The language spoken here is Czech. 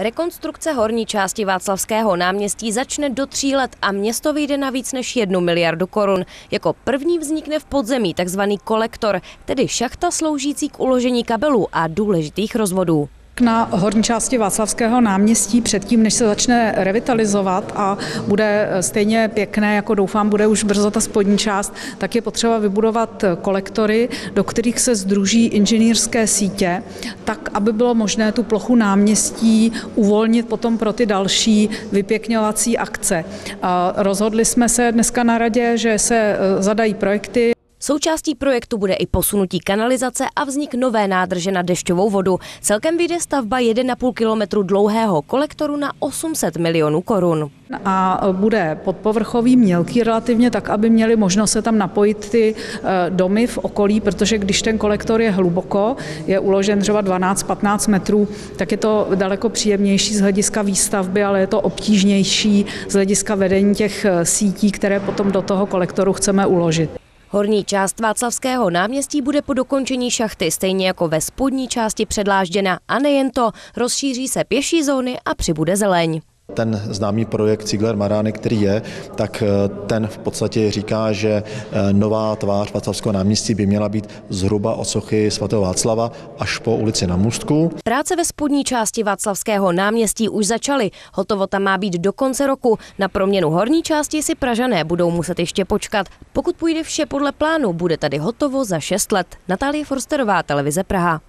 Rekonstrukce horní části Václavského náměstí začne do tří let a město vyjde na víc než jednu miliardu korun. Jako první vznikne v podzemí takzvaný kolektor, tedy šachta sloužící k uložení kabelů a důležitých rozvodů na horní části Václavského náměstí předtím, než se začne revitalizovat a bude stejně pěkné, jako doufám, bude už brzo ta spodní část, tak je potřeba vybudovat kolektory, do kterých se združí inženýrské sítě, tak, aby bylo možné tu plochu náměstí uvolnit potom pro ty další vypěkňovací akce. Rozhodli jsme se dneska na radě, že se e, zadají projekty. Součástí projektu bude i posunutí kanalizace a vznik nové nádrže na dešťovou vodu. Celkem vyjde stavba 1,5 kilometru dlouhého kolektoru na 800 milionů korun. A bude podpovrchový, mělký relativně, tak aby měli možnost se tam napojit ty e, domy v okolí, protože když ten kolektor je hluboko, je uložen třeba 12-15 metrů, tak je to daleko příjemnější z hlediska výstavby, ale je to obtížnější z hlediska vedení těch e, sítí, které potom do toho kolektoru chceme uložit. Horní část Václavského náměstí bude po dokončení šachty stejně jako ve spodní části předlážděna a nejen to, rozšíří se pěší zóny a přibude zeleň. Ten známý projekt Ziegler Marány, který je, tak eh, ten v podstatě říká, že eh, nová tvář Václavského náměstí by měla být zhruba od sochy svatého Václava až po ulici na Můstku. Práce ve spodní části Václavského náměstí už začaly. Hotovo tam má být do konce roku. Na proměnu horní části si Pražané budou muset ještě počkat. Pokud půjde vše podle plánu, bude tady hotovo za 6 let. Natálie Forsterová, televize Praha.